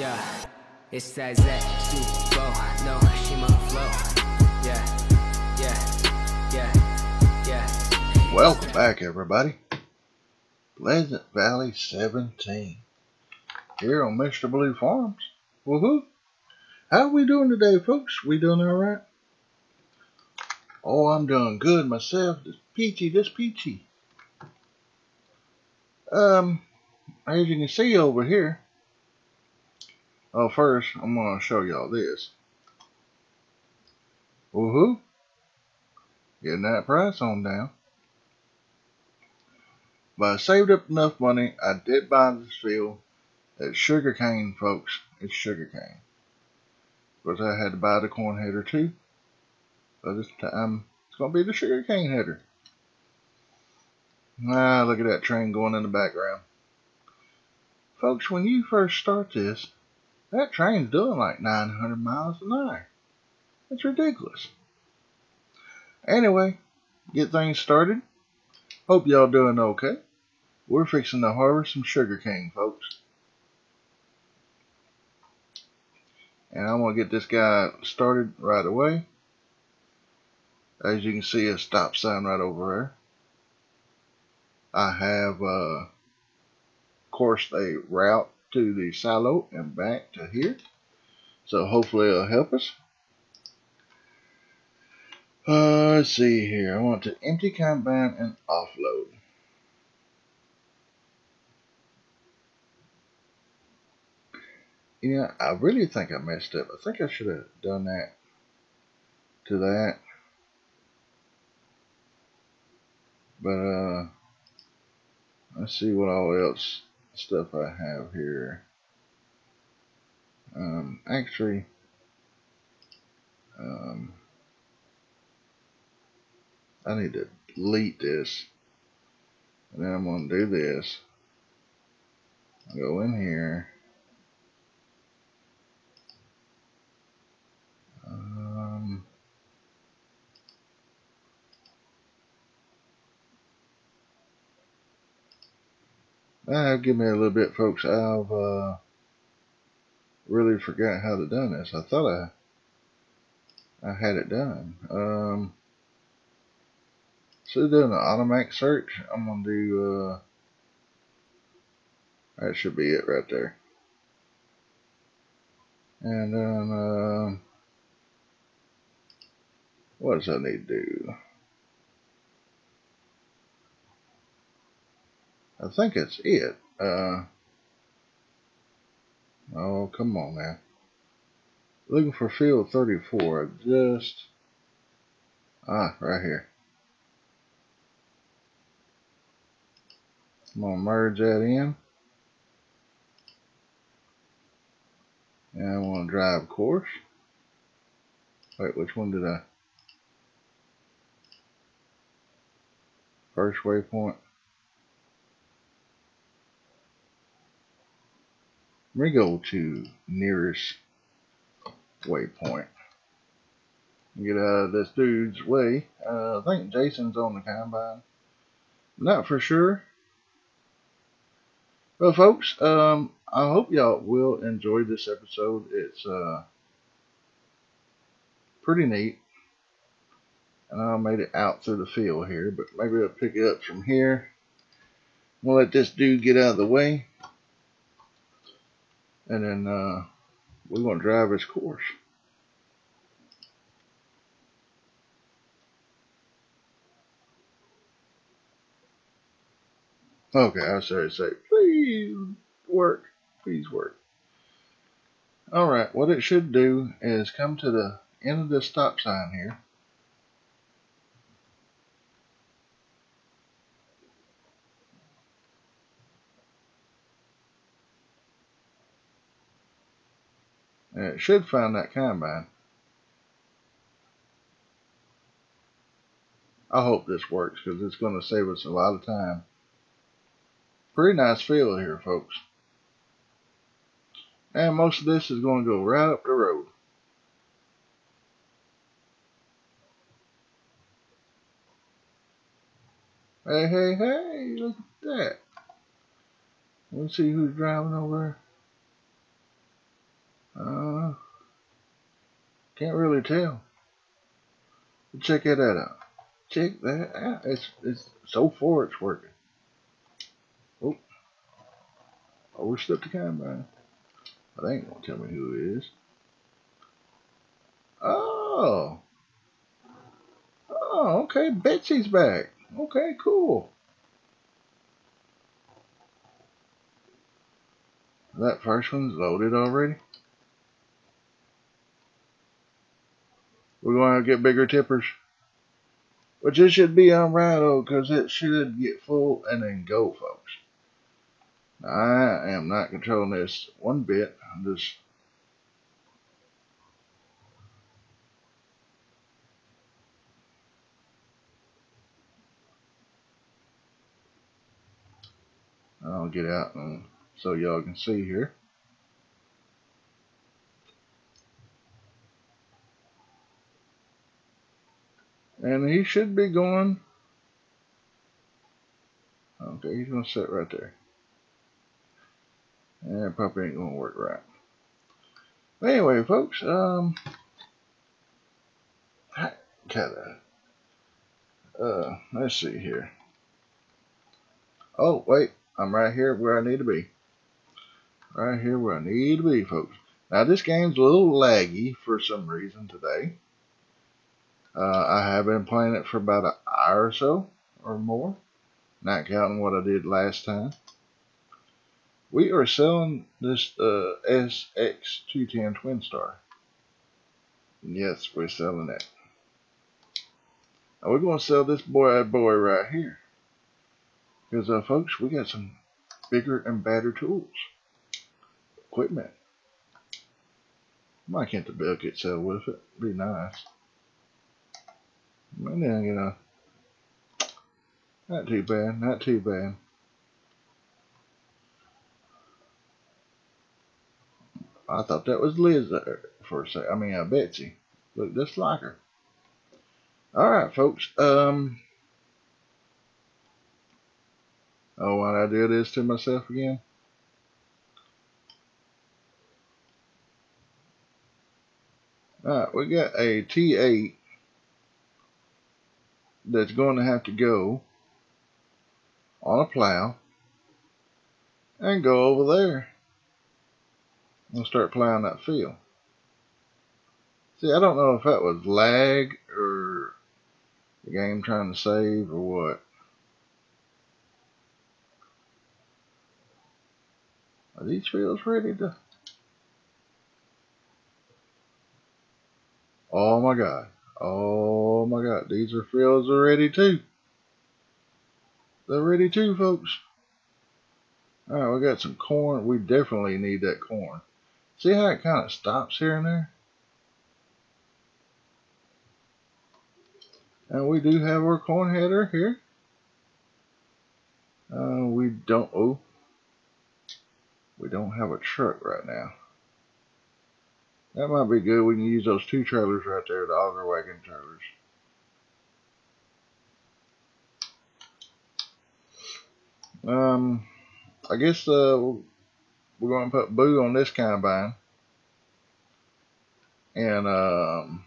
Yeah, it's that Zach Super No, she my flow. Yeah, yeah, yeah, yeah. Welcome back, everybody. Pleasant Valley 17 here on Mr. Blue Farms. Woohoo! How we doing today, folks? We doing all right? Oh, I'm doing good myself. This peachy, this peachy. Um, as you can see over here, oh, first, I'm going to show y'all this. Woohoo! Getting that price on down. But I saved up enough money. I did buy this field. It's sugarcane, folks. It's sugar sugarcane. Because I had to buy the corn header too. But this time, it's going to be the sugarcane header. Ah, look at that train going in the background. Folks, when you first start this, that train's doing like 900 miles an hour. It's ridiculous. Anyway, get things started. Hope y'all doing okay. We're fixing to harvest some sugar cane, folks. And I'm going to get this guy started right away. As you can see, a stop sign right over there. I have, uh, of course, a route to the silo and back to here. So hopefully it'll help us. Uh, let's see here. I want to empty combine and offload. Yeah, I really think I messed up. I think I should have done that to that. But, uh, let's see what all else stuff I have here. Um, actually, um, I need to delete this. And then I'm going to do this. I Go in here. Uh, give me a little bit, folks. I've uh, really forgot how to done this. I thought I I had it done. Um, so doing an automatic search, I'm gonna do. Uh, that should be it right there. And then. Uh, what does I need to do? I think it's it. Uh, oh, come on man. Looking for field 34. Just, ah, right here. I'm going to merge that in. And I want to drive course. Wait, which one did I? First waypoint. Me go to nearest waypoint. Get out of this dude's way. Uh, I think Jason's on the combine. Not for sure. Well, folks, um, I hope y'all will enjoy this episode. It's uh, pretty neat. And I made it out through the field here, but maybe I'll pick it up from here. We'll let this dude get out of the way. And then uh, we're going to drive his course. Okay, I started to say, please work, please work. Alright, what it should do is come to the end of this stop sign here. And it should find that combine. I hope this works because it's going to save us a lot of time. Pretty nice field here, folks. And most of this is going to go right up the road. Hey, hey, hey, look at that. Let's see who's driving over. Uh, can't really tell. Check that out. Check that out. It's it's so far it's working. Oh, I wish overstepped the combine. But they ain't gonna tell me who it is. Oh. Oh, okay. Betsy's back. Okay, cool. That first one's loaded already. We're going to get bigger tippers. Which it should be on Rhino because it should get full and then go, folks. I am not controlling this one bit. I'm just I'll get out so y'all can see here. And he should be going. Okay, he's going to sit right there. And it probably ain't going to work right. But anyway, folks, um, kind of, uh, let's see here. Oh, wait, I'm right here where I need to be. Right here where I need to be, folks. Now, this game's a little laggy for some reason today. Uh, I have been playing it for about an hour or so or more, not counting what I did last time. We are selling this uh, SX210 Twin Star. Yes, we're selling. Now we're going to sell this boy, boy right here. Because, uh, folks, we got some bigger and better tools. Equipment. Might get the bill get sell with it. Be nice. And then, you know, not too bad, not too bad. I thought that was Liz for a second. I mean, uh, Betsy. Look just like her. All right, folks. Um. Oh, why I do this to myself again? All right, we got a T8 that's going to have to go on a plow and go over there and start plowing that field. See, I don't know if that was lag or the game trying to save or what. Are these fields ready to... Oh my god. Oh my god. These are fields are ready too. They're ready too, folks. Alright, we got some corn. We definitely need that corn. See how it kind of stops here and there? And we do have our corn header here. Uh, we don't, oh, we don't have a truck right now. That might be good. We can use those two trailers right there, the auger wagon trailers. Um, I guess uh, we're going to put Boo on this combine. And um,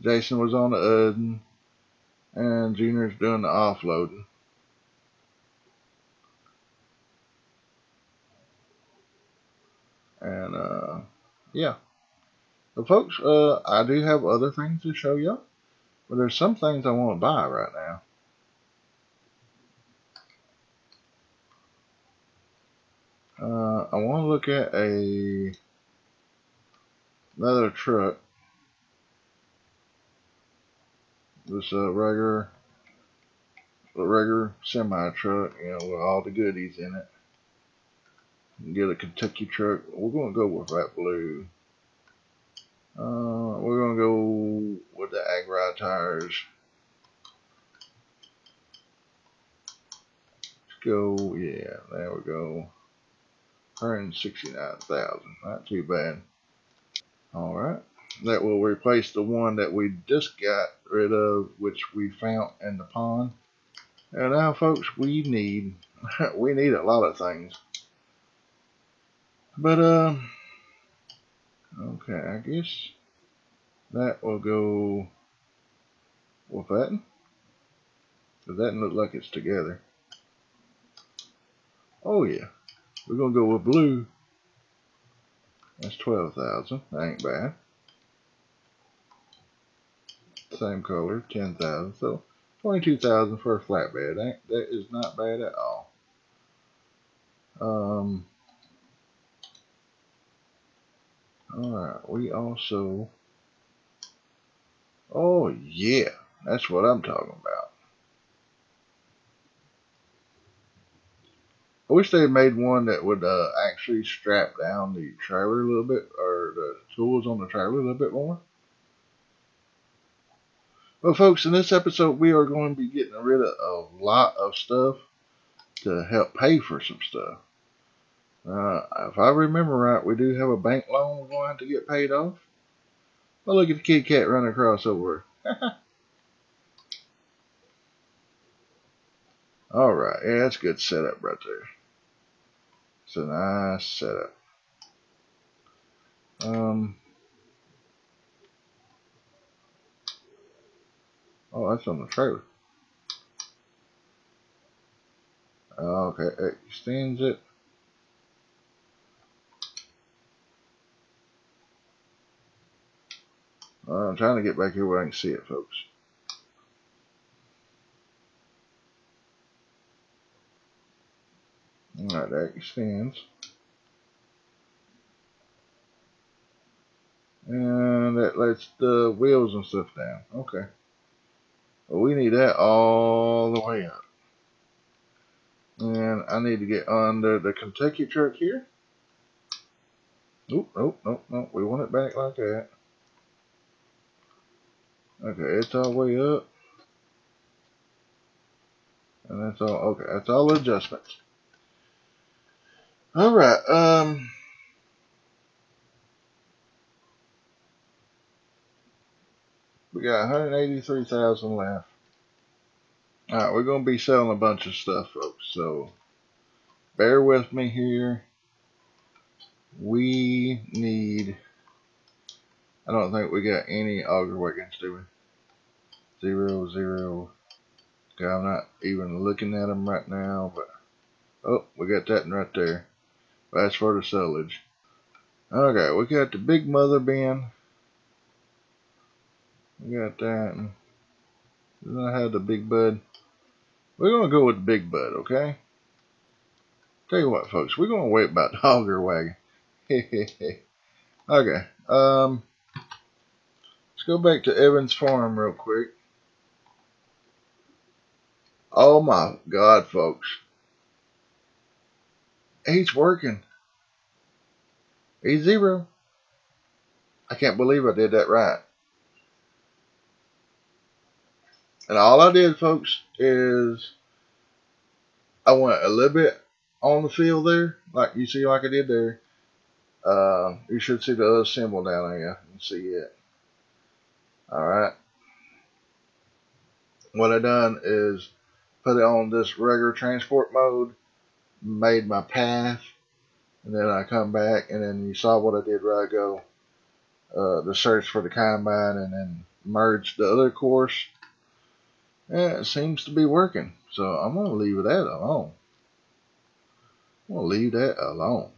Jason was on the Udden. And Junior's doing the offloading. And uh, yeah. But folks, uh, I do have other things to show you. But there's some things I want to buy right now. Uh, I want to look at a another truck. This uh, regular, regular semi truck, you know, with all the goodies in it. Get a Kentucky truck. We're gonna go with that blue. Uh, we're gonna go with the Agri tires. Let's go. Yeah, there we go. 169,000. Not too bad. Alright. That will replace the one that we just got rid of, which we found in the pond. And now, folks, we need we need a lot of things. But uh, Okay, I guess that will go with that. Does that look like it's together. Oh yeah. We're gonna go with blue. That's twelve thousand. That ain't bad. Same color, ten thousand. So twenty-two thousand for a flatbed. That that is not bad at all. Um. All right. We also. Oh yeah, that's what I'm talking about. I wish they made one that would uh, actually strap down the trailer a little bit, or the tools on the trailer a little bit more. Well, folks, in this episode, we are going to be getting rid of a lot of stuff to help pay for some stuff. Uh, if I remember right, we do have a bank loan we're going to to get paid off. Well, look at the kitty cat running across over. All right, yeah, that's good setup right there. It's a nice setup. Um, oh, that's on the trailer. Okay, extends it. I'm trying to get back here where I can see it, folks. Alright, that extends. And that lets the wheels and stuff down. Okay. Well, we need that all the way up. And I need to get under the Kentucky truck here. Nope, nope, nope, nope. We want it back like that. Okay, it's all way up. And that's all, okay, that's all adjustments. All right, um, we got 183,000 left. All right, we're going to be selling a bunch of stuff, folks, so bear with me here. We need, I don't think we got any auger wagons, do we? Zero zero. Okay, I'm not even looking at them right now, but oh, we got that right there. That's for the silage. Okay, we got the big mother bin. We got that. Then I have the big bud. We're gonna go with the big bud, okay? Tell you what, folks, we're gonna wait about the auger wagon. okay, um, let's go back to Evans Farm real quick. Oh my God, folks. He's working. He's zero. I can't believe I did that right. And all I did, folks, is I went a little bit on the field there, like you see, like I did there. Uh, you should see the other symbol down there. See it. All right. What I done is put it on this regular transport mode, made my path, and then I come back and then you saw what I did where I go, uh, the search for the combine and then merge the other course. Yeah, it seems to be working. So I'm going to leave that alone. I'm going to leave that alone.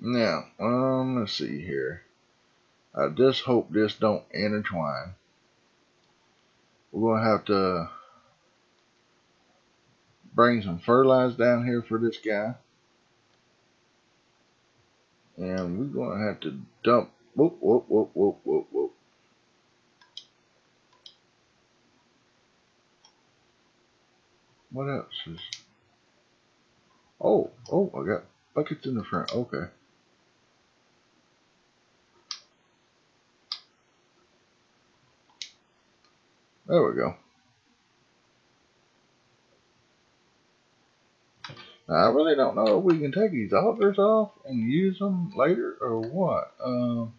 Now, um, let's see here. I just hope this don't intertwine we're going to have to bring some fertilizer down here for this guy. And we're going to have to dump, whoop, whoop, whoop, whoop, whoop, whoop. What else is, oh, oh, I got buckets in the front, okay. There we go. Now, I really don't know if we can take these augers off and use them later or what. Um,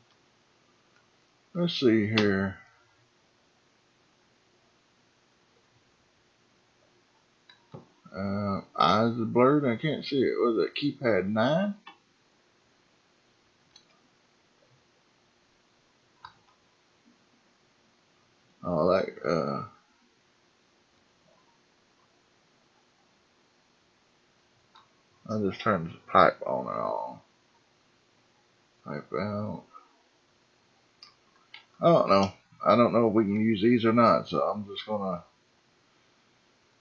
let's see here. Uh, eyes are blurred. I can't see it. Was it keypad 9? All that uh I just turned the pipe on and on. Pipe out. I don't know. I don't know if we can use these or not, so I'm just gonna.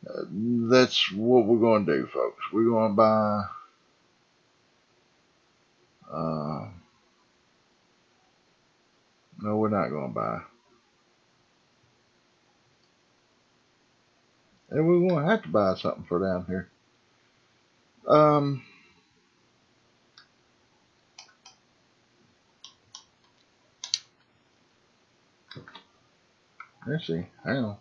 Uh, that's what we're gonna do, folks. We're gonna buy. Uh, no, we're not gonna buy. And we're gonna have to buy something for down here. Um. Let's see. Hang on.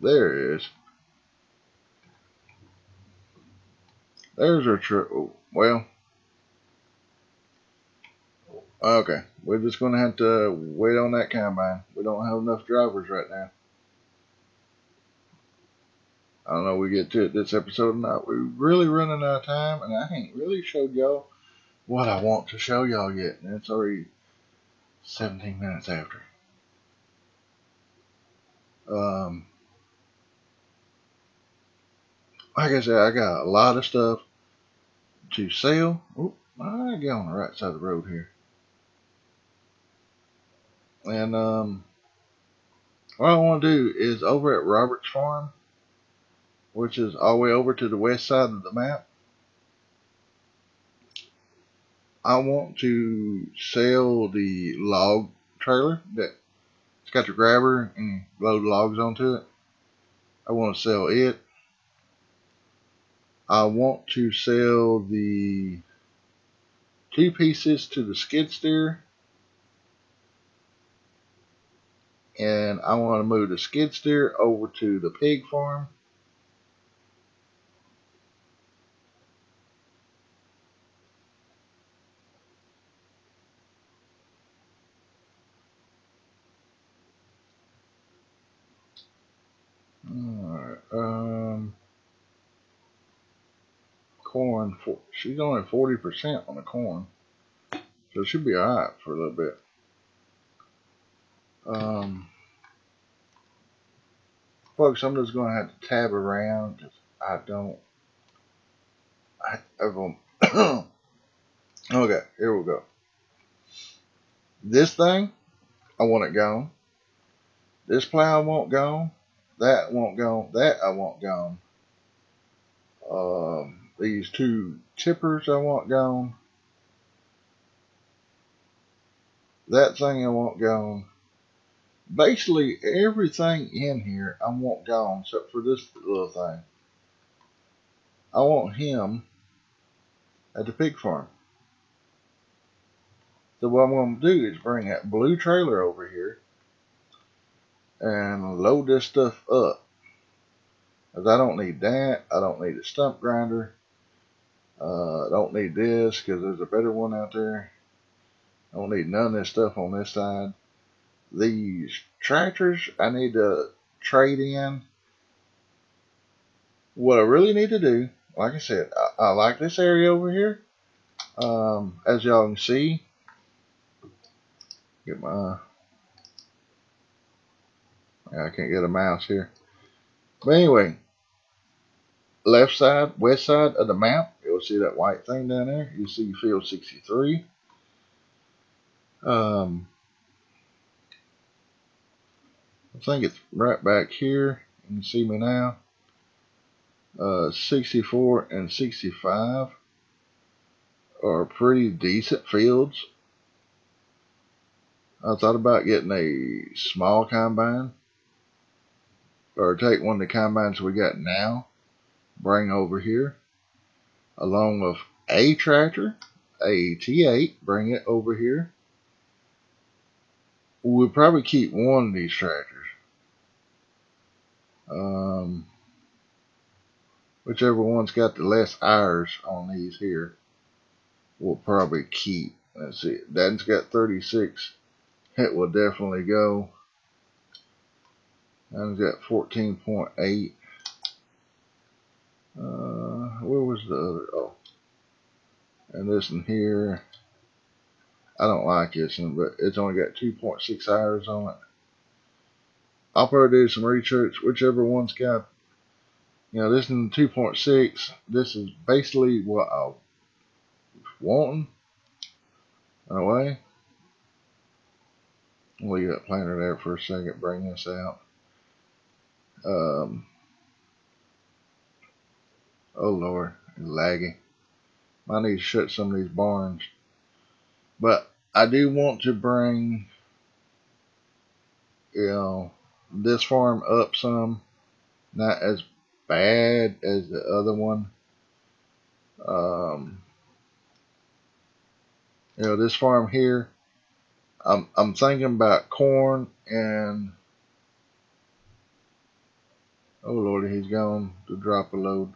There it is. There's our trip. Oh, well. Okay. We're just going to have to wait on that combine. We don't have enough drivers right now. I don't know we get to it this episode or not. We're really running out of time, and I ain't really showed y'all what I want to show y'all yet. And it's already 17 minutes after. Um, like I said, I got a lot of stuff to sell. Oh, I get on the right side of the road here. And um, what I want to do is over at Roberts Farm, which is all the way over to the west side of the map. I want to sell the log trailer that it's got the grabber and load logs onto it. I want to sell it. I want to sell the two pieces to the skid steer. And I want to move the skid steer over to the pig farm. Alright, um, corn, for, she's only 40% on the corn. So she'll be alright for a little bit. Um, folks, I'm just going to have to tab around because I don't, I, okay, here we go. This thing, I want it gone. This plow I want gone. That won't go. That I want gone. Um, these two tippers I want gone. That thing I want gone. Basically, everything in here I want gone except for this little thing. I want him at the pig farm. So what I'm going to do is bring that blue trailer over here and load this stuff up. Because I don't need that. I don't need a stump grinder. Uh, I don't need this because there's a better one out there. I don't need none of this stuff on this side. These tractors I need to trade in. What I really need to do, like I said, I, I like this area over here. Um, as y'all can see, get my I can't get a mouse here. But anyway, left side, west side of the map, you'll see that white thing down there. You see field 63. Um, I think it's right back here. You can see me now. Uh, 64 and 65 are pretty decent fields. I thought about getting a small combine or take one of the combines we got now, bring over here, along with a tractor, a T8, bring it over here. We'll probably keep one of these tractors. Um, whichever one's got the less hours on these here, we'll probably keep. Let's see, that's got 36. It will definitely go. I've got 14.8. Uh, where was the other? Oh, and this in here. I I don't like this one, but it's only got 2.6 hours on it. I'll probably do some research, whichever one's got, you know, this is 2.6. This is basically what I was wanting in a way. Leave that planner there for a second, bring this out. Um, oh Lord, laggy. I need to shut some of these barns. But I do want to bring, you know, this farm up some. Not as bad as the other one. Um, you know, this farm here, I'm, I'm thinking about corn and, oh Lord, he's gone to drop a load.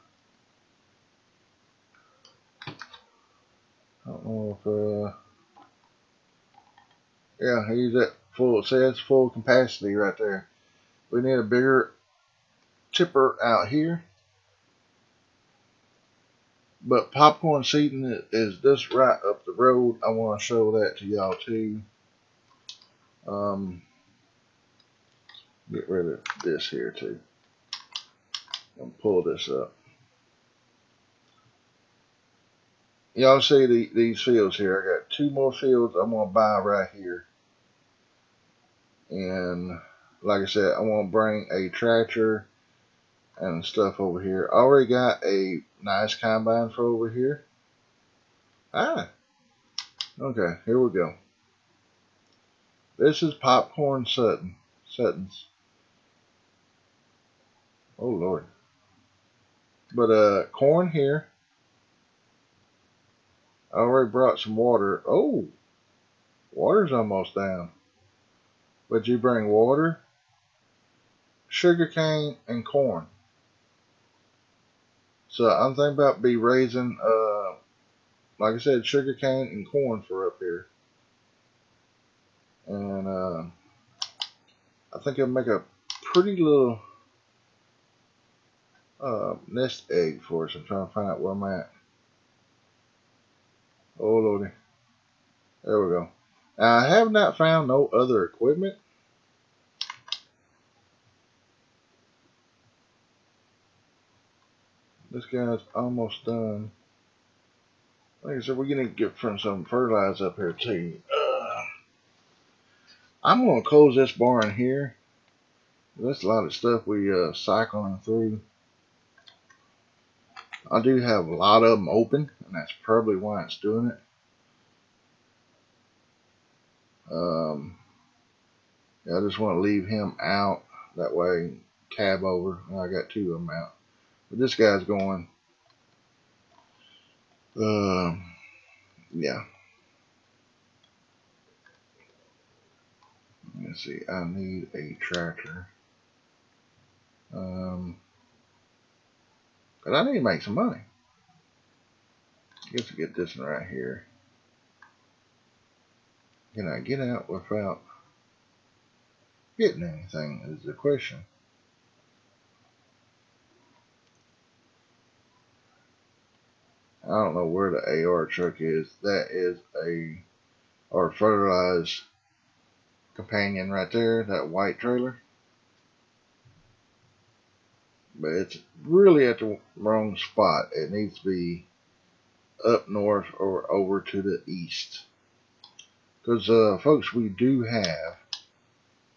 I don't know if, uh, yeah, he's at full, see that's full capacity right there. We need a bigger tipper out here. But popcorn Sutton is just right up the road. I want to show that to y'all too. Um, get rid of this here too. And pull this up. Y'all see the, these fields here. I got two more fields I'm going to buy right here. And like I said, I want to bring a tractor and stuff over here. I already got a nice combine for over here. Ah, okay, here we go. This is popcorn Sutton, Sutton's. Oh Lord. But uh, corn here. I already brought some water. Oh, water's almost down. But you bring water, sugar cane, and corn. So I'm thinking about be raising, uh, like I said, sugar cane and corn for up here. And uh, I think it'll make a pretty little uh, nest egg for us. I'm trying to find out where I'm at. Oh lordy. There we go. I have not found no other equipment. This guy's almost done. Like I said, we're going to get from some fertilizer up here too. Uh, I'm going to close this barn here. That's a lot of stuff we uh, cycling through. I do have a lot of them open, and that's probably why it's doing it. Um, yeah, I just want to leave him out. That way, cab over. I got two of them out. But this guy's going. Uh, yeah. Let's see. I need a tractor. Um, but I need to make some money. Guess get this one right here. Can I get out without getting anything is the question. I don't know where the AR truck is. That is a or fertilized companion right there, that white trailer. But it's really at the wrong spot. It needs to be up north or over to the east. Because, uh, folks, we do have.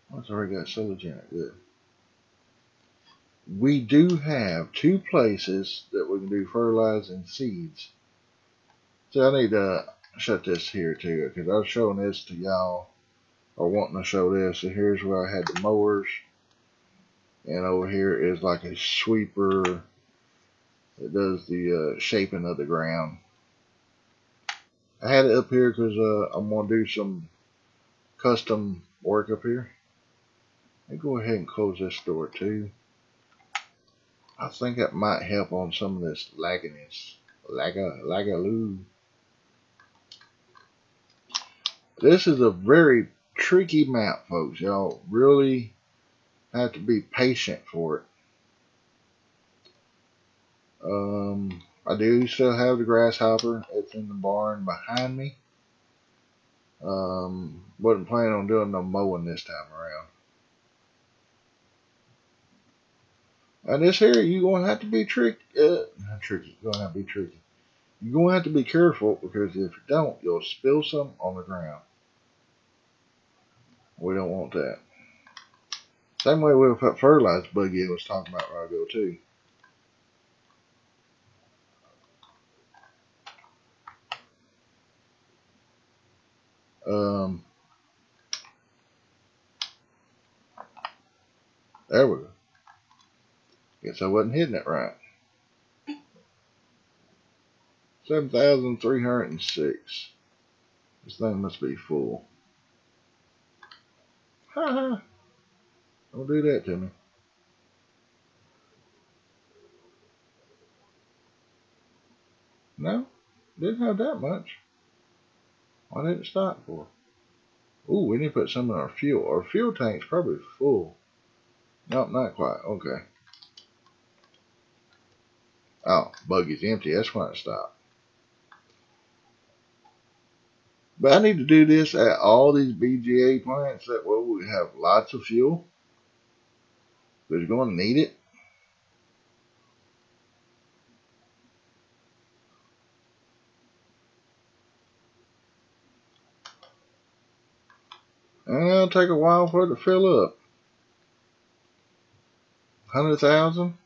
What's already got it? Good. We do have two places that we can do fertilizing seeds. So I need to shut this here too, because I was showing this to y'all, or wanting to show this. So here's where I had the mowers. And over here is like a sweeper that does the uh, shaping of the ground. I had it up here because uh, I'm going to do some custom work up here. Let me go ahead and close this door too. I think that might help on some of this lagginess. Lagga, lagaloo. This is a very tricky map, folks. Y'all really have to be patient for it. Um, I do still have the grasshopper. It's in the barn behind me. Um, wasn't planning on doing no mowing this time around. And this here, you're going to have to be tricky. Uh, not tricky. You're going to have to be tricky. You're going to have to be careful because if you don't, you'll spill some on the ground. We don't want that. Same way with that fertilizer buggy I was talking about a ago too. Um, there we go. Guess I wasn't hitting it right. 7,306. This thing must be full. Ha ha. Don't do that to me. No, didn't have that much. Why didn't it stop for? Ooh, we need to put some in our fuel. Our fuel tank's probably full. Nope, not quite. Okay. Oh, buggy's empty. That's why it stopped. But I need to do this at all these BGA plants that way we have lots of fuel. You're going to need it. And it'll take a while for it to fill up. 100,000?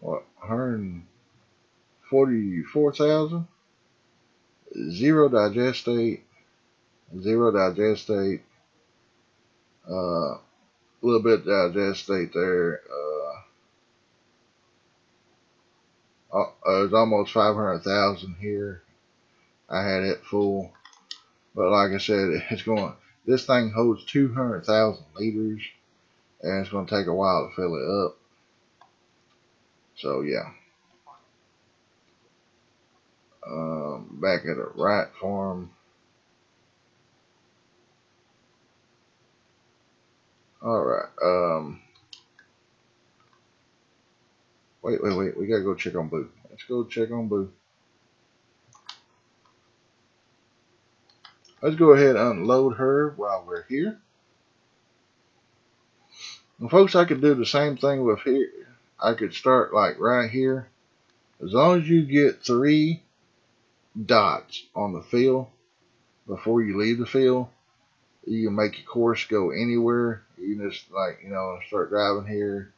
What, 144,000? Zero digestate, zero digestate, uh, a little bit digestate there. Uh, uh, it was almost 500,000 here. I had it full. But like I said, it's going, this thing holds 200,000 liters and it's going to take a while to fill it up. So yeah. Um, back at a right farm. All right. Um, wait, wait, wait. We gotta go check on Boo. Let's go check on Boo. Let's go ahead and unload her while we're here. And folks, I could do the same thing with here. I could start like right here. As long as you get three dots on the field before you leave the field, you can make your course go anywhere. You can just like, you know, start driving here,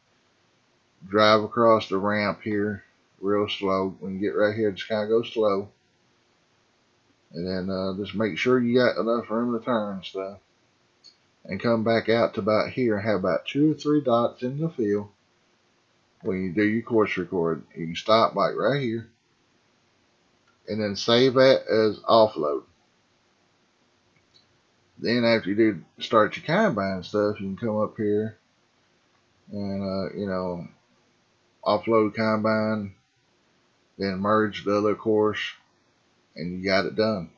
drive across the ramp here real slow. When you get right here, just kind of go slow. And then uh, just make sure you got enough room to turn and stuff. And come back out to about here and have about two or three dots in the field when you do your course record. You can stop like right here. And then save that as offload. Then after you do start your combine stuff, you can come up here and, uh, you know, offload combine, then merge the other course and you got it done.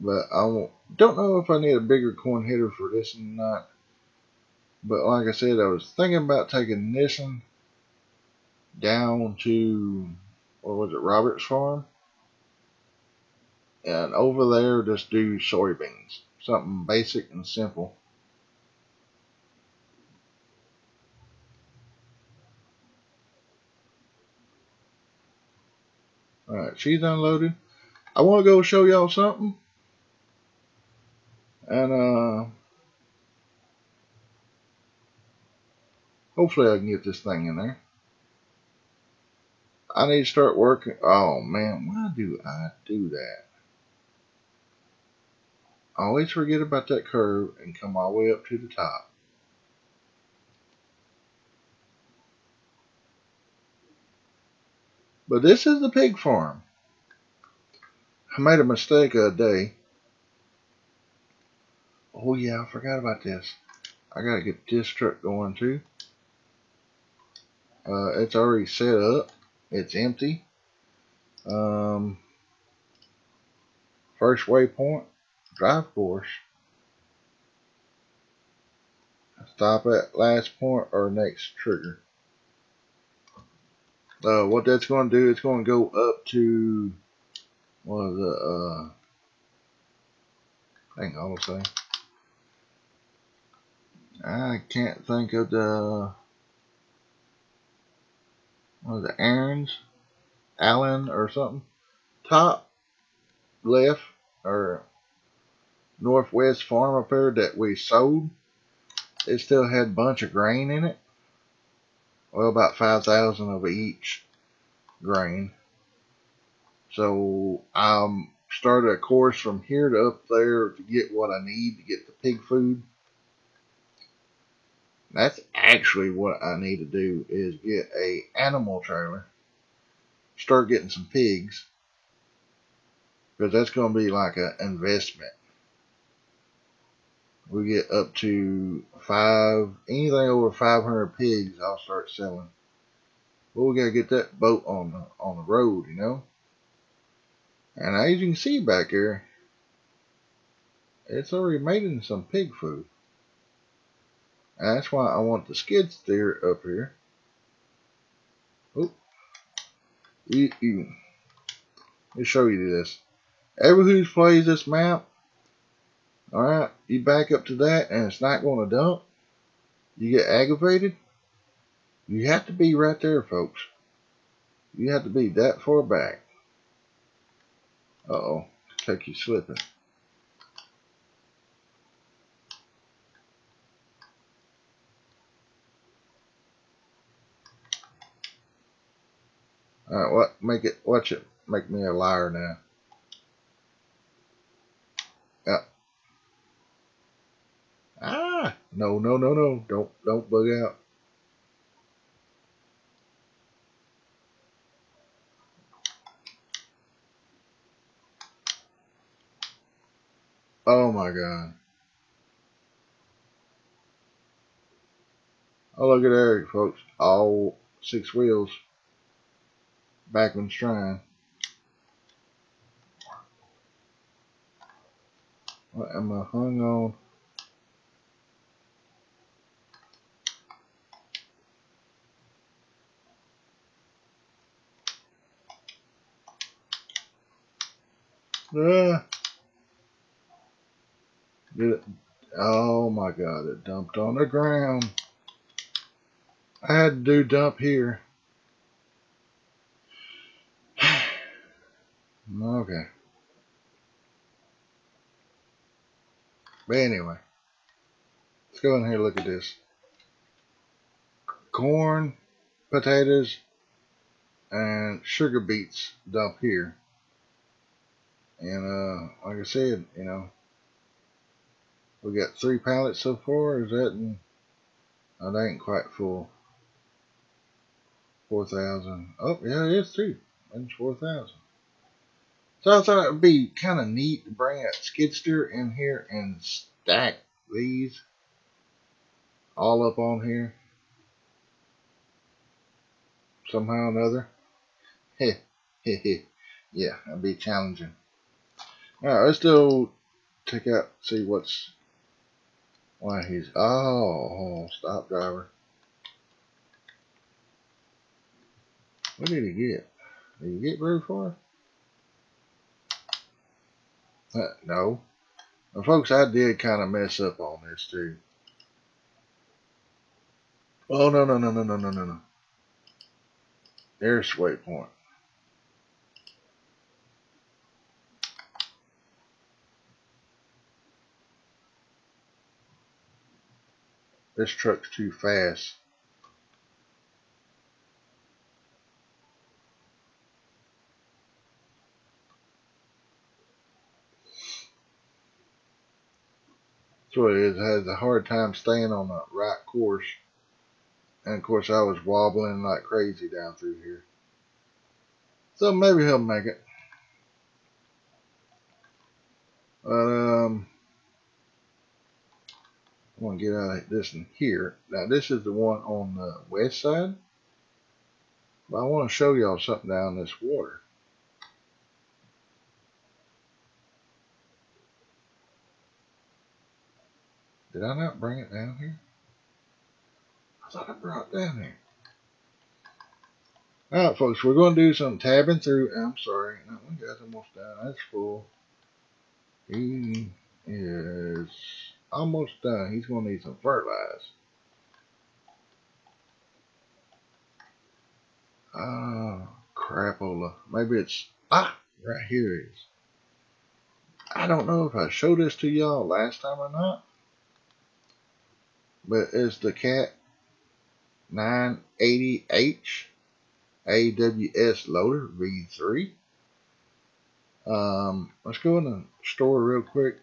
But I don't know if I need a bigger corn header for this or not. But like I said, I was thinking about taking this one down to, what was it, Robert's Farm? And over there, just do soybeans. Something basic and simple. Alright, she's unloaded. I want to go show y'all something. And, uh, hopefully I can get this thing in there. I need to start working. Oh, man, why do I do that? I always forget about that curve and come all the way up to the top. But this is the pig farm. I made a mistake a day. Oh yeah, I forgot about this. I gotta get this truck going too. Uh, it's already set up. It's empty. Um, first waypoint, drive course. Stop at last point or next trigger. uh, what that's going to do, it's going to go up to is it? Uh, hang on a second. I can't think of the what is it, Aaron's, Allen or something. Top left or Northwest Farm up there that we sold. It still had a bunch of grain in it. Well, about 5,000 of each grain. So I um, started a course from here to up there to get what I need to get the pig food. That's actually what I need to do is get a animal trailer. Start getting some pigs. Because that's going to be like an investment. We get up to five, anything over 500 pigs, I'll start selling. But we got to get that boat on the, on the road, you know. And as you can see back here, it's already making some pig food. And that's why I want the skid steer up here. You, let me show you this. Ever who plays this map, alright, you back up to that and it's not going to dump, you get aggravated, you have to be right there, folks. You have to be that far back. Uh-oh, take you slipping. Alright, what make it watch it make me a liar now. Yeah. Ah no no no no don't don't bug out. Oh my god. Oh look at Eric folks. All six wheels back on strand. What am I hung on? Ah. Did it? Oh my god, it dumped on the ground. I had to do dump here. Okay. But anyway, let's go in here and look at this. Corn, potatoes, and sugar beets dump here. And uh, like I said, you know, we got three pallets so far. Is that? In, oh, that ain't quite full. Four thousand. Oh, yeah, it is too. That's four thousand. So I thought it would be kind of neat to bring a skid steer in here and stack these all up on here somehow or another. Heh, heh, heh. Yeah, that'd be challenging. Alright, let's still take out, see what's, why he's, oh, oh, stop driver. What did he get? Did he get very far? No. Folks, I did kind of mess up on this too. Oh, no, no, no, no, no, no, no, no. There's waypoint. This truck's too fast. What it had a hard time staying on the right course. And of course, I was wobbling like crazy down through here. So maybe he'll make it. But, um, I want to get out of this one here. Now, this is the one on the west side. But I want to show y'all something down this water. Did I not bring it down here? I thought I brought it down here. Alright, folks, we're going to do some tabbing through. I'm sorry, that one guy's almost done. That's full. He is almost done. He's going to need some fertilizer. Ah, crapola. Maybe it's, ah, right here is. I don't know if I showed this to y'all last time or not, but it's the Cat 980H AWS loader V3. Um, let's go in the store real quick.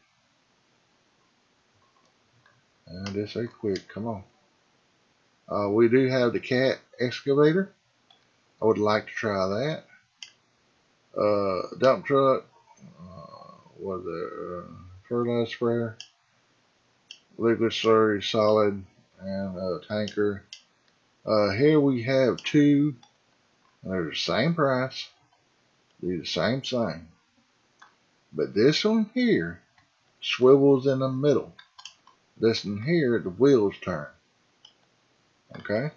And this ain't quick, come on. Uh, we do have the cat excavator. I would like to try that. Uh, dump truck, uh, was it uh, fertilizer sprayer, liquid slurry, solid, and a tanker. Uh, here we have two. They're the same price. Do the same thing. But this one here swivels in the middle. This one here, the wheels turn. Okay?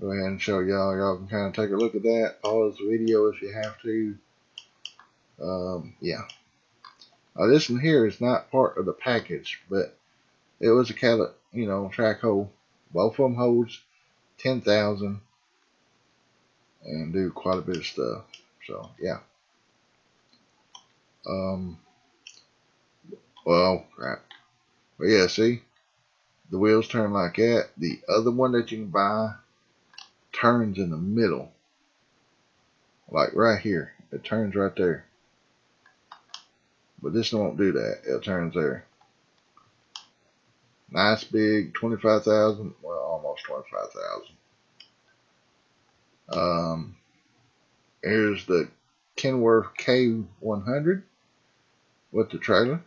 Go ahead and show y'all. Y'all can kind of take a look at that. Pause the video if you have to. Um, yeah. Now this one here is not part of the package, but it was a cat, you know, track hoe. Both of them holds 10,000 and do quite a bit of stuff. So, yeah. Um, well, crap. But yeah, see, the wheels turn like that. The other one that you can buy turns in the middle, like right here. It turns right there. But this won't do that. It turns there. Nice big, 25,000, well, almost 25,000. Um, here's the Kenworth K100 with the trailer.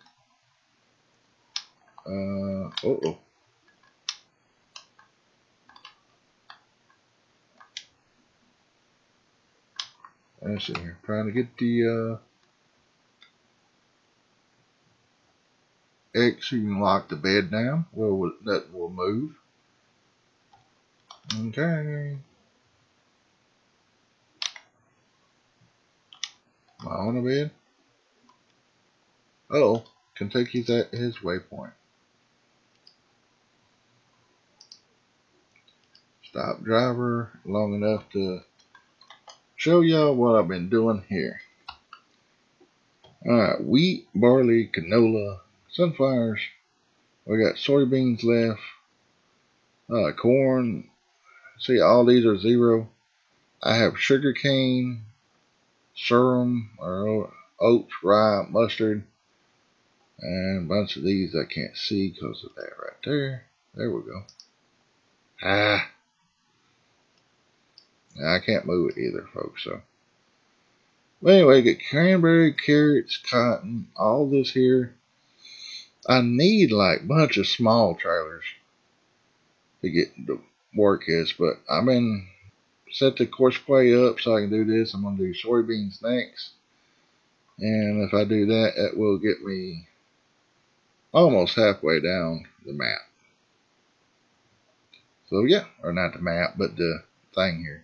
Uh, uh oh. Let's see here. Trying to get the uh, X. You can lock the bed down. Well, that will move. Okay. Am I on a bed? Uh oh, Kentucky's at his waypoint. Stop driver long enough to show y'all what I've been doing here. Alright, wheat, barley, canola, sunflowers. We got soybeans left. Uh, corn. See, all these are zero. I have sugar cane, serum or oats, rye, mustard, and a bunch of these I can't see because of that right there. There we go. Ah. I can't move it either, folks, so. But anyway, get cranberry, carrots, cotton, all this here. I need like a bunch of small trailers to get to work this, but I've been set the course play up so I can do this. I'm to do soybeans next. And if I do that, it will get me almost halfway down the map. So yeah, or not the map, but the thing here.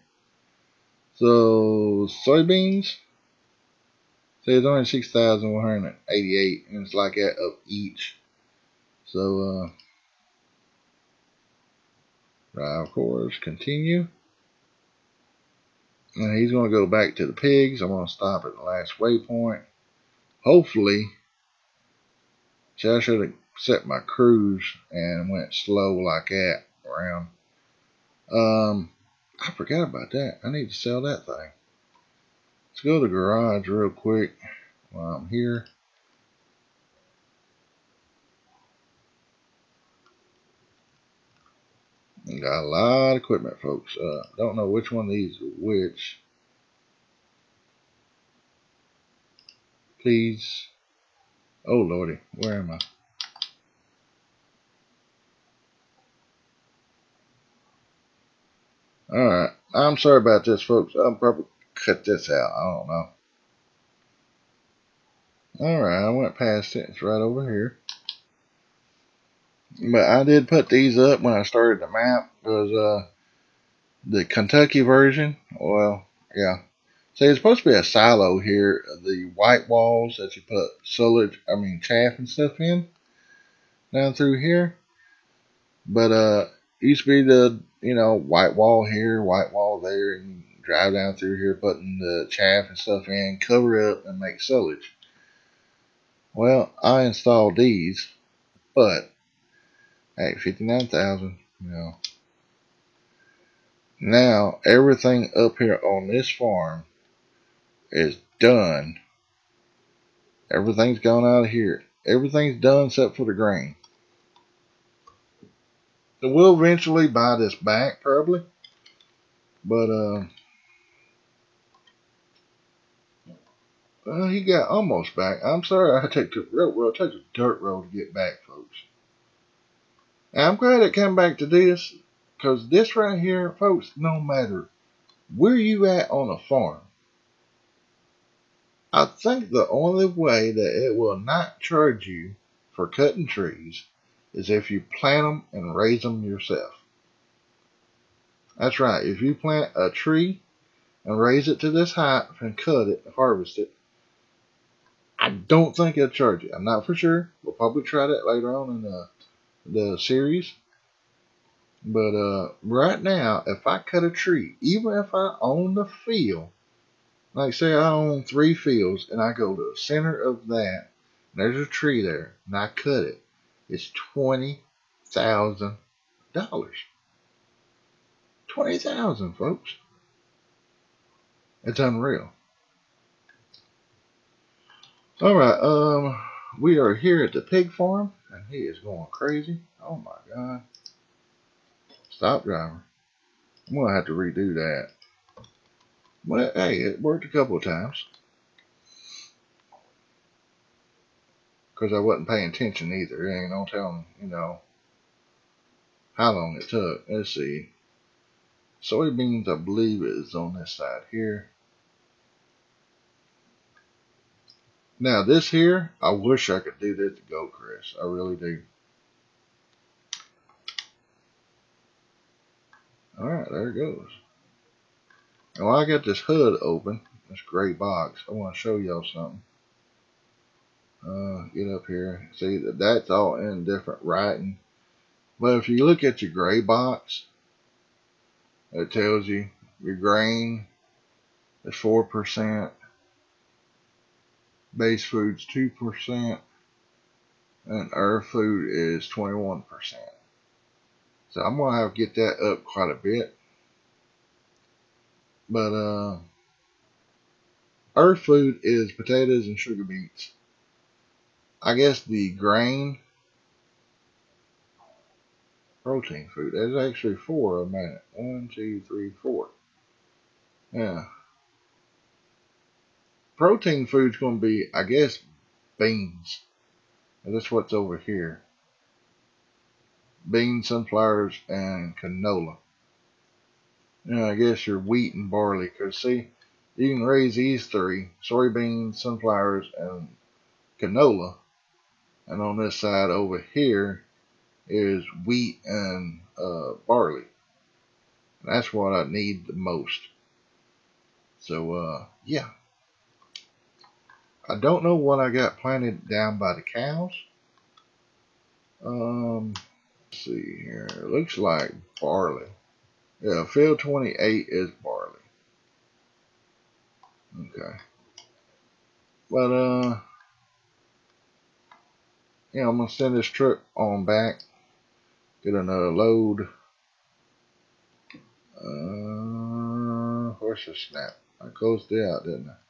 So soybeans, say it's only 6,188 and it's like that of each. So, uh, of course, continue. And he's going to go back to the pigs. I'm going to stop at the last waypoint. Hopefully, see, I should have set my cruise and went slow like that around. Um, I forgot about that. I need to sell that thing. Let's go to the garage real quick while I'm here. Got a lot of equipment, folks. Uh, don't know which one of these which. Please. Oh, lordy. Where am I? Alright. I'm sorry about this, folks. I'm probably cut this out. I don't know. Alright, I went past it. It's right over here. But I did put these up when I started the map because uh, the Kentucky version. Well, yeah. See, it's supposed to be a silo here. The white walls that you put silage, I mean chaff and stuff in down through here. But uh, used to be the you know white wall here, white wall there, and drive down through here, putting the chaff and stuff in, cover up, and make silage. Well, I installed these, but at fifty nine thousand, you know. Now everything up here on this farm is done. Everything's gone out of here. Everything's done except for the grain. So we'll eventually buy this back probably. But uh well, he got almost back. I'm sorry I take the road road, take the dirt road to get back, folks. And I'm glad it came back to this, because this right here, folks, no matter where you at on a farm, I think the only way that it will not charge you for cutting trees is if you plant them and raise them yourself. That's right. If you plant a tree and raise it to this height and cut it, harvest it, I don't think it'll charge it. I'm not for sure. We'll probably try that later on in the, the series. But uh, right now, if I cut a tree, even if I own the field, like say I own three fields and I go to the center of that, there's a tree there, and I cut it, it's twenty thousand dollars. Twenty thousand, folks. It's unreal. All right, um, we are here at the pig farm, and he is going crazy. Oh my god! Stop, driver. I'm gonna have to redo that. But hey, it worked a couple of times. Because I wasn't paying attention either. It ain't no telling, you know, how long it took. Let's see. Soybeans, I believe, is on this side here. Now, this here, I wish I could do this to go, Chris. I really do. Alright, there it goes. Now I got this hood open, this gray box. I want to show y'all something. Uh, get up here. See that that's all in different writing. But if you look at your gray box, it tells you your grain is four percent, base food's two percent, and earth food is twenty one percent. So I'm gonna have to get that up quite a bit. But uh, earth food is potatoes and sugar beets. I guess the grain protein food. There's actually four of them. One, two, three, four. Yeah. Protein food's going to be, I guess, beans. And that's what's over here. Beans, sunflowers, and canola know, I guess your wheat and barley. Because, see, you can raise these three soybeans, sunflowers, and canola. And on this side over here is wheat and uh, barley. That's what I need the most. So, uh, yeah. I don't know what I got planted down by the cows. Um, see here. It looks like barley. Yeah, field 28 is barley. Okay. But, uh, yeah, I'm going to send this truck on back. Get another load. Uh, the snap? I closed it out, didn't I?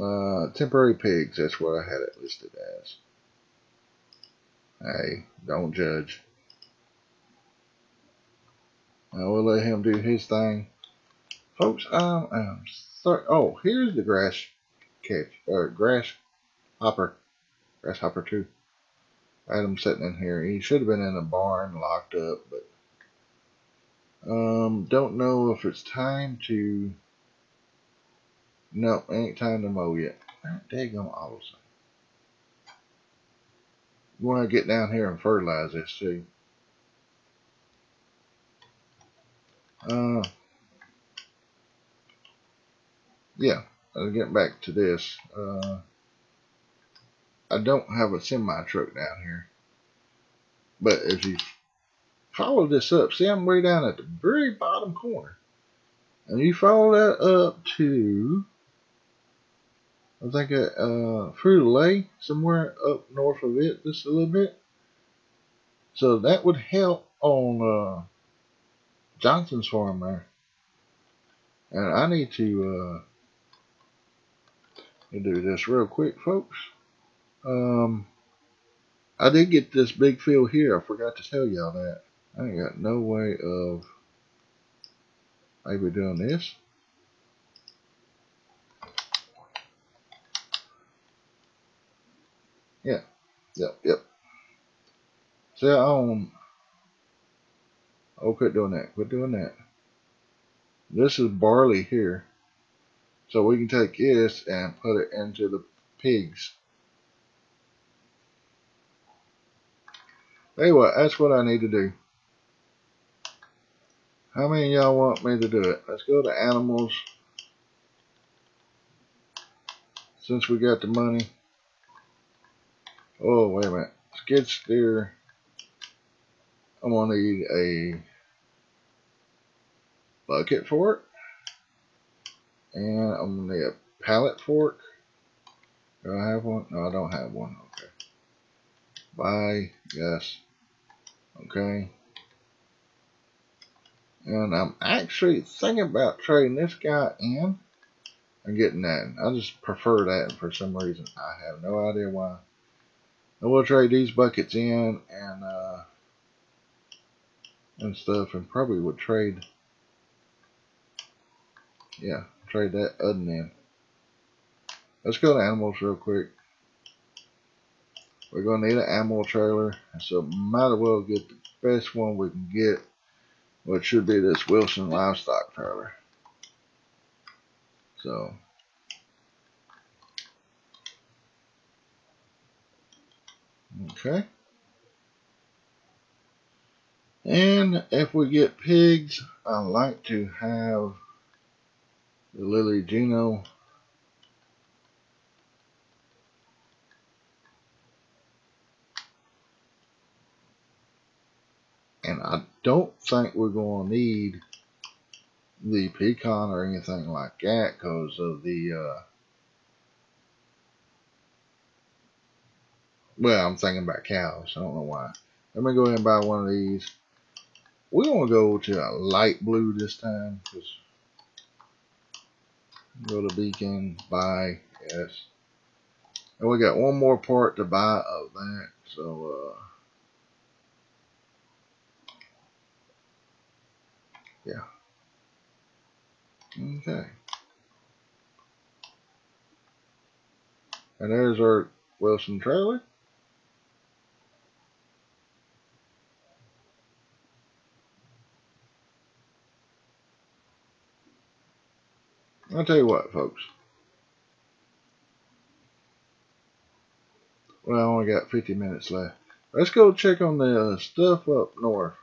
Uh, temporary pigs, that's what I had it listed as. Hey, don't judge. I will let him do his thing. Folks, um, um sorry. Oh, here's the grass catch, or grass hopper, grasshopper two. I had him sitting in here. He should have been in a barn locked up, but um, don't know if it's time to. No, ain't time to mow yet. Daggum also. You want to get down here and fertilize this too. Uh, yeah, I'll get back to this. Uh, I don't have a semi truck down here. But if you follow this up, see I'm way down at the very bottom corner. And you follow that up to, I think, uh, Fruit somewhere up north of it, just a little bit. So that would help on uh, Johnson's farm there. And I need to uh, do this real quick, folks. Um, I did get this big field here. I forgot to tell y'all that. I ain't got no way of maybe doing this. Yeah, yep, yep. So I own. Oh, quit doing that. Quit doing that. This is barley here. So we can take this and put it into the pigs. Anyway, that's what I need to do. How many y'all want me to do it? Let's go to animals. Since we got the money. Oh, wait a minute. Skid steer. I'm going to need a bucket for it. And I'm going to need a pallet fork. Do I have one? No, I don't have one. Okay. Bye. Yes. Okay. And I'm actually thinking about trading this guy in and getting that. I just prefer that for some reason. I have no idea why. I will trade these buckets in and uh, and stuff and probably would trade yeah, trade that other in. Let's go to animals real quick. We're going to need an animal trailer, so might as well get the best one we can get, which should be this Wilson livestock trailer. So, okay. And if we get pigs, I like to have the Lily Gino And I don't think we're going to need the pecan or anything like that because of the, uh, well, I'm thinking about cows. I don't know why. Let me go ahead and buy one of these. We're going to go to a light blue this time. Cause go to Beacon, buy, yes. And we got one more part to buy of that. So, uh, Yeah. Okay. And there's our Wilson trailer. I'll tell you what, folks. Well, I only got 50 minutes left. Let's go check on the uh, stuff up north.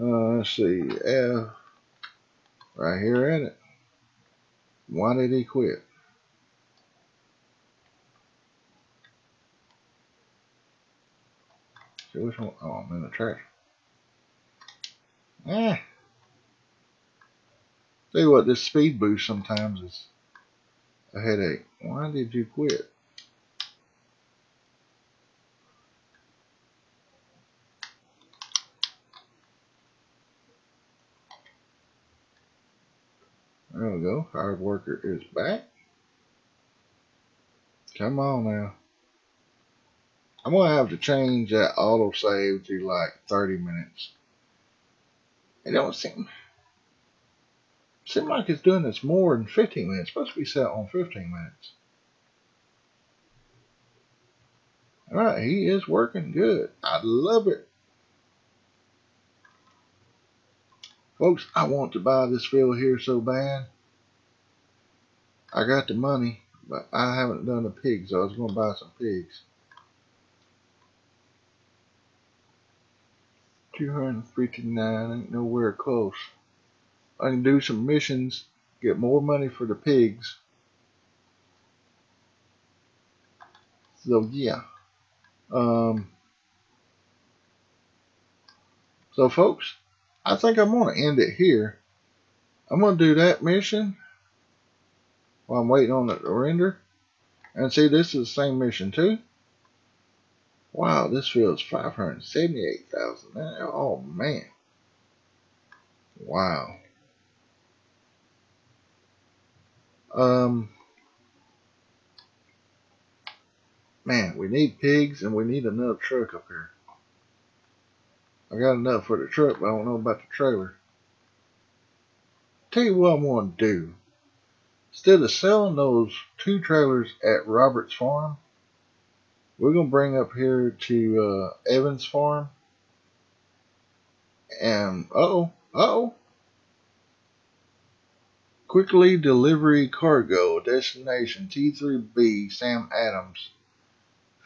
Uh, let's see, F, right here in it. Why did he quit? Which one? Oh, I'm in the trash. Eh. Tell you what, this speed boost sometimes is a headache. Why did you quit? There we go. Hard worker is back. Come on now. I'm going to have to change that auto save to like 30 minutes. It don't seem seem like it's doing this more than 15 minutes. It's supposed to be set on 15 minutes. All right, he is working good. I love it. Folks, I want to buy this field here so bad. I got the money, but I haven't done the pigs. I was going to buy some pigs. 259 ain't nowhere close. I can do some missions, get more money for the pigs. So yeah. Um, so folks, I think I'm going to end it here. I'm going to do that mission while I'm waiting on it to render. And see, this is the same mission too. Wow, this feels 578,000. Oh, man. Wow. Um, man, we need pigs and we need another truck up here. I got enough for the truck, but I don't know about the trailer. Tell you what I'm going to do. Instead of selling those two trailers at Robert's farm, we're going to bring up here to uh, Evans farm. And, uh oh, uh oh. Quickly delivery cargo, destination T3B, Sam Adams.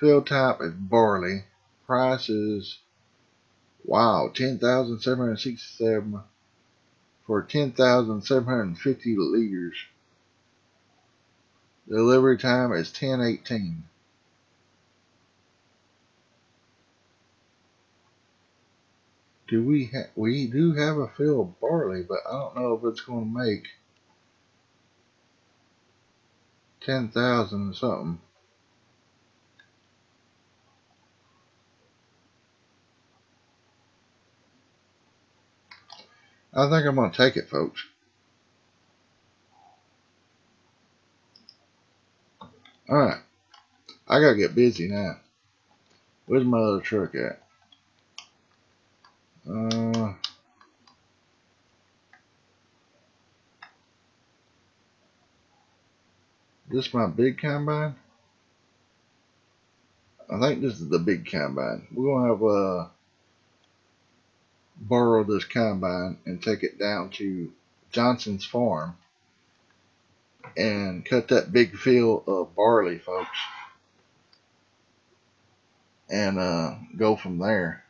Fill type is barley. Price is, wow, 10767 for 10,750 liters. Delivery time is 1018. Do we ha- we do have a field of barley, but I don't know if it's going to make ten thousand something. I think I'm going to take it, folks. Alright. I got to get busy now. Where's my other truck at? Uh, this my big combine? I think this is the big combine. We're going to have uh, borrow this combine and take it down to Johnson's farm and cut that big field of barley, folks, and uh, go from there.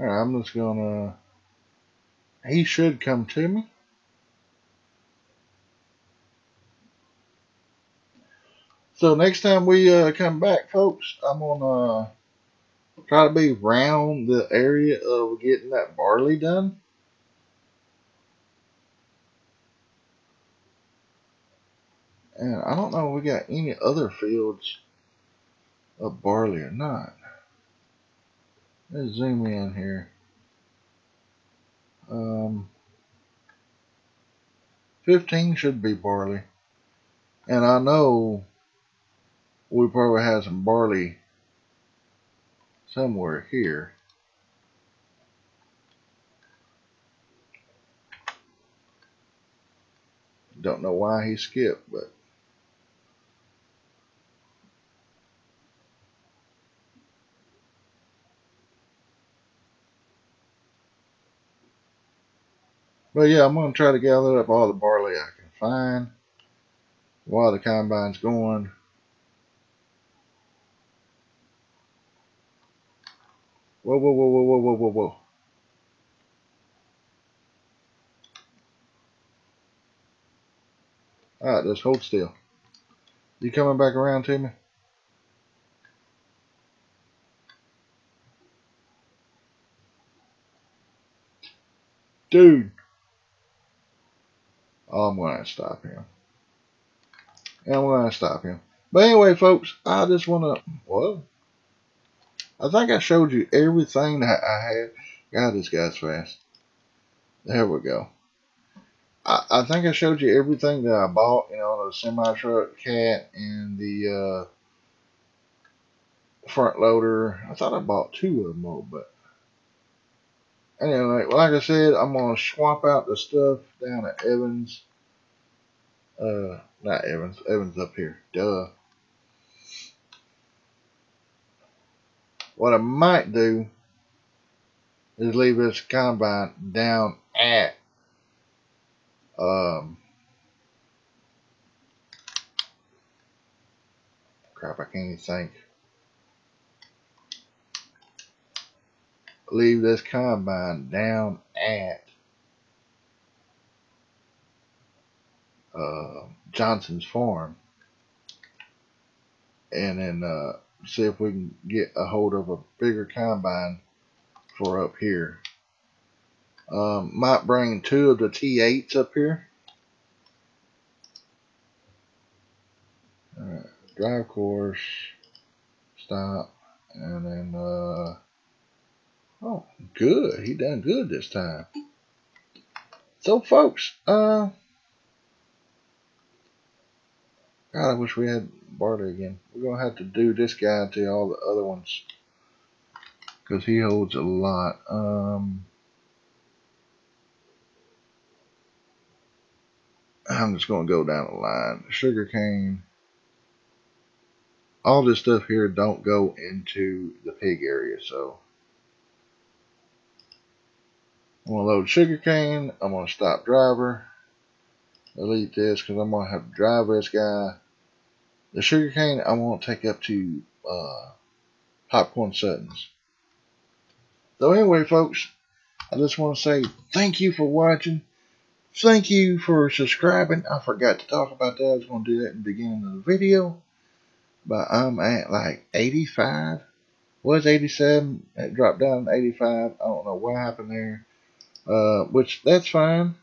Alright, I'm just gonna. He should come to me. So next time we uh, come back, folks, I'm gonna try to be round the area of getting that barley done. And I don't know if we got any other fields of barley or not. Let's zoom in here. Um, 15 should be barley. And I know we probably have some barley somewhere here. Don't know why he skipped, but But yeah, I'm going to try to gather up all the barley I can find while the combine's going. Whoa, whoa, whoa, whoa, whoa, whoa, whoa, whoa. Alright, just hold still. You coming back around to me? Dude. I'm going to stop him. I'm going to stop him. But anyway, folks, I just want to, well, I think I showed you everything that I had. God, this guy's fast. There we go. I, I think I showed you everything that I bought, you know, the semi-truck cat and the uh, front loader. I thought I bought two of them, but anyway, like I said, I'm going to swap out the stuff down at Evans. Uh, not Evans. Evans up here. Duh. What I might do is leave this combine down at um, crap, I can't even think. Leave this combine down at uh, Johnson's farm and then uh, see if we can get a hold of a bigger combine for up here. Um, might bring two of the T8s up here. Alright, drive course, stop, and then, uh, oh, good. He done good this time. So, folks, uh, God, I wish we had Barley again. We're going to have to do this guy to all the other ones. Because he holds a lot. Um, I'm just going to go down the line. Sugarcane. All this stuff here don't go into the pig area, so. I'm going to load sugarcane. I'm going to stop driver. Delete this because I'm going to have to drive this guy the sugarcane I won't take up to uh, Popcorn Suttons. So anyway, folks, I just want to say thank you for watching. Thank you for subscribing. I forgot to talk about that. I was going to do that in the beginning of the video. But I'm at like 85. Was 87. It dropped down to 85. I don't know what happened there. Uh, which, that's fine.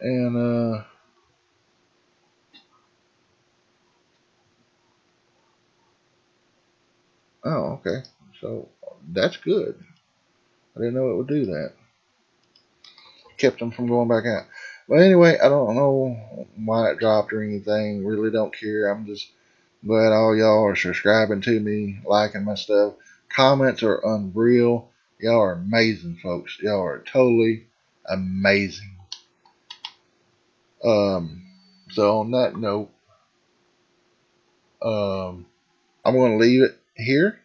And, uh, Oh, okay. So that's good. I didn't know it would do that. Kept them from going back out. But anyway, I don't know why it dropped or anything. Really don't care. I'm just glad all y'all are subscribing to me, liking my stuff. Comments are unreal. Y'all are amazing, folks. Y'all are totally amazing. Um, so on that note, um, I'm going to leave it here.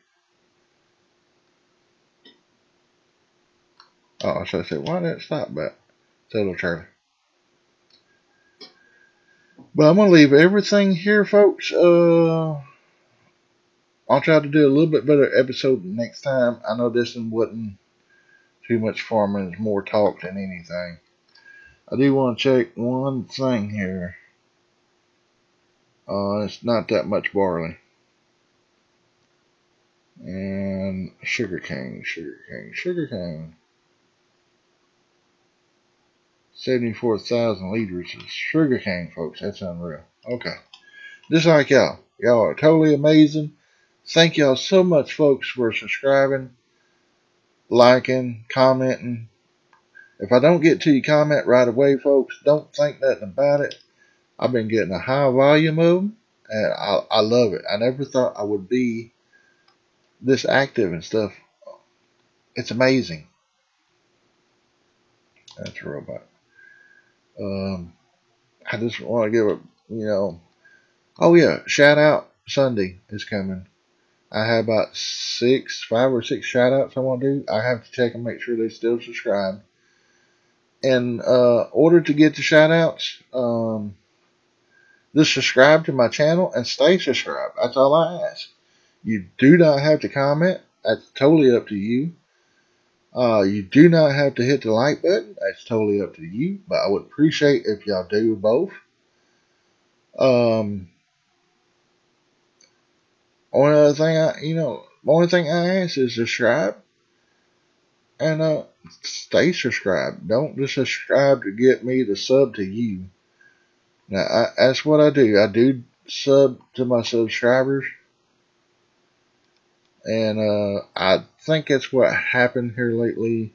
Oh, so I said, why did it stop but Total Charlie. But I'm going to leave everything here, folks. Uh, I'll try to do a little bit better episode next time. I know this one wasn't too much farming. It's more talk than anything. I do want to check one thing here. Uh, it's not that much barley and sugar cane, sugar cane, sugar cane. 74,000 liters of sugar cane, folks. That's unreal. Okay. Just like y'all. Y'all are totally amazing. Thank y'all so much, folks, for subscribing, liking, commenting. If I don't get to your comment right away, folks, don't think nothing about it. I've been getting a high volume of them, and I, I love it. I never thought I would be this active and stuff. It's amazing. That's a robot. Um, I just want to give a, you know, oh yeah, shout out Sunday is coming. I have about six, five or six shout outs I want to do. I have to check and make sure they still subscribe. In uh, order to get the shout outs, um, just subscribe to my channel and stay subscribed. That's all I ask. You do not have to comment. That's totally up to you. Uh, you do not have to hit the like button. That's totally up to you. But I would appreciate if y'all do both. Um, only other thing I, you know, only thing I ask is subscribe and uh, stay subscribed. Don't just subscribe to get me to sub to you. Now I, that's what I do. I do sub to my subscribers and uh, I think that's what happened here lately.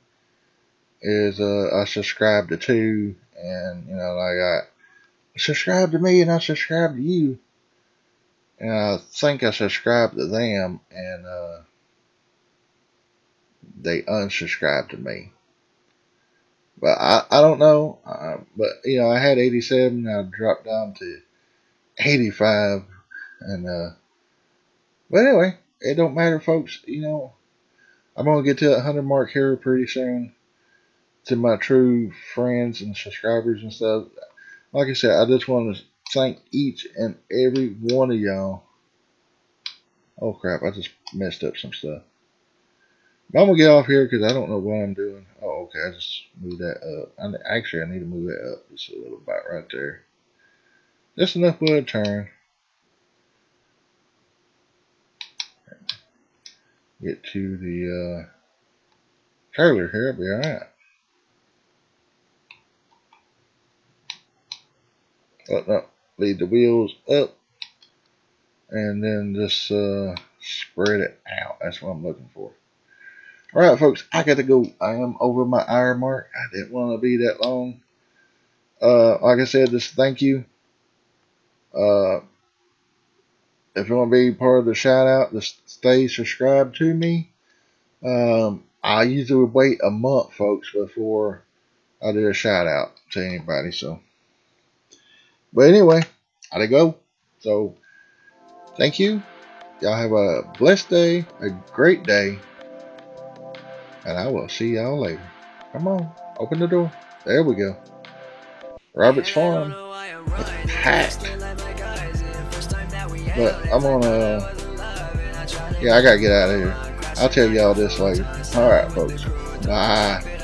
Is uh, I subscribed to two, and you know, I got subscribe to me and I subscribe to you, and I think I subscribed to them, and uh, they unsubscribed to me. But I, I don't know. But you know, I had 87, I dropped down to 85, and uh, but anyway, it don't matter, folks. You know, I'm gonna get to that hundred mark here pretty soon. To my true friends and subscribers and stuff. Like I said, I just want to thank each and every one of y'all. Oh crap! I just messed up some stuff. I'm gonna get off here because I don't know what I'm doing. Oh, okay. I just moved that up. I, actually, I need to move that up just a little bit right there. That's enough for a turn. Get to the uh, trailer here. It'll be alright. But no, lead the wheels up and then just uh, spread it out. That's what I'm looking for. All right, folks, I got to go. I am over my hour mark. I didn't want to be that long. Uh, like I said, just thank you. Uh, if you want to be part of the shout out, just stay subscribed to me. Um, I usually wait a month, folks, before I do a shout out to anybody. So, but anyway, I gotta go. So, thank you. Y'all have a blessed day, a great day, and I will see y'all later. Come on, open the door. There we go. Robert's Farm. It's packed. But I'm gonna, yeah, I gotta get out of here. I'll tell y'all this later. All right, folks. Bye.